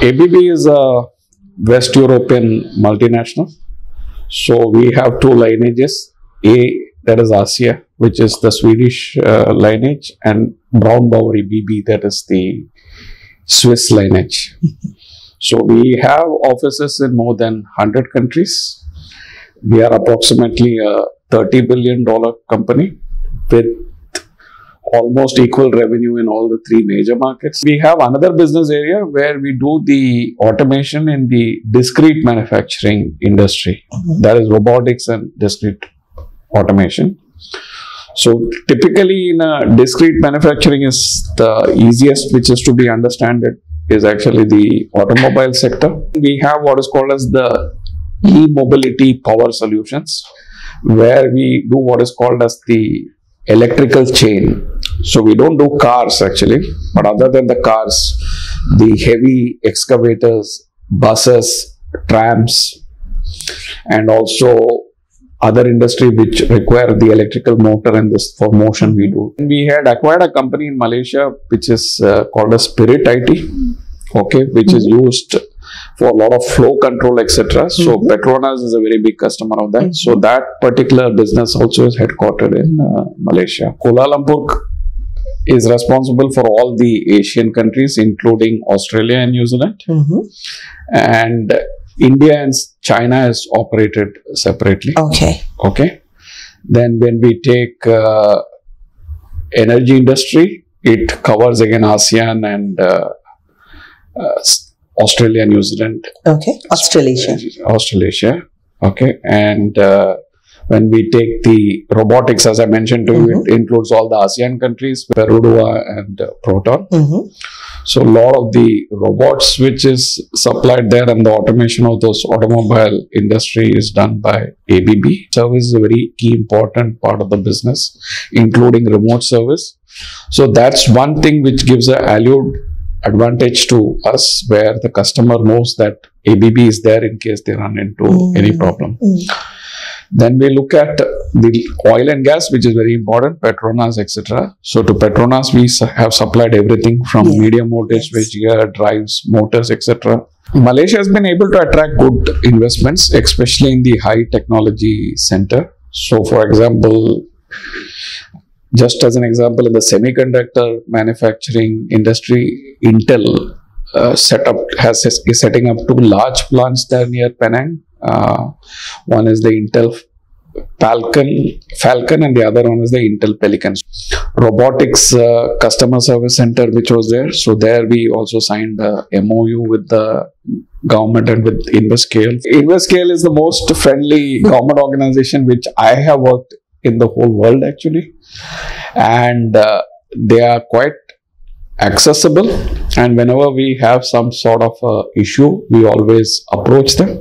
ABB is a West European multinational. So we have two lineages. A that is ASEA, which is the Swedish uh, lineage, and Brown Boveri BB that is the Swiss lineage. so we have offices in more than 100 countries. We are approximately a 30 billion dollar company with almost equal revenue in all the three major markets. We have another business area where we do the automation in the discrete manufacturing industry. Mm-hmm. That is robotics and discrete automation. So typically in a discrete manufacturing is the easiest which is to be understood is actually the automobile sector. We have what is called as the e-mobility power solutions where we do what is called as the electrical chain. So we don't do cars actually, but other than the cars, the heavy excavators, buses, trams, and also other industry which require the electrical motor and this for motion we do. We had acquired a company in Malaysia which is uh, called a Spirit IT, okay, which is used for a lot of flow control, etc. So Petronas is a very big customer of that. So that particular business also is headquartered in uh, Malaysia. Kuala Lumpur is responsible for all the Asian countries, including Australia and New Zealand, Mhm. and India and China is operated separately. Okay. Okay. Then when we take uh, energy industry, it covers again ASEAN and uh, uh, Australia, New Zealand, Okay. Australasia. Australasia. Okay. And uh, when we take the robotics, as I mentioned to you, it includes all the ASEAN countries, Perodua and uh, Proton. Mhm. So a lot of the robots which is supplied there and the automation of those automobile industry is done by ABB. Service is a very key important part of the business, including remote service. So that's one thing which gives a valued advantage to us where the customer knows that ABB is there in case they run into any problem. Mm. Then we look at the oil and gas, which is very important, Petronas, etc. So to Petronas, we have supplied everything from Yeah. medium voltage, Yes. switchgear, drives, motors, etc. Malaysia has been able to attract good investments, especially in the high technology center. So, for example, just as an example, in the semiconductor manufacturing industry, Intel uh, set up has is setting up two large plants there near Penang. Uh, one is the Intel Falcon, Falcon, and the other one is the Intel Pelican. Robotics uh, customer service center, which was there. So there we also signed the MOU with the government and with InvestKL. InvestKL is the most friendly government organization which I have worked in the whole world actually, and uh, they are quite accessible. And whenever we have some sort of uh, issue, we always approach them.